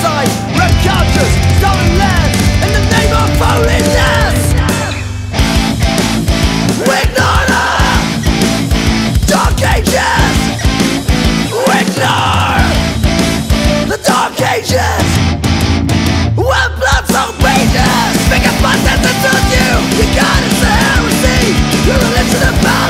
genocide, red cultures, stolen lands In the name of holiness. Ignore the dark ages. Ignore the dark ages. When blood so rages Speak up my sentences you. You got it's the heresy Your religion and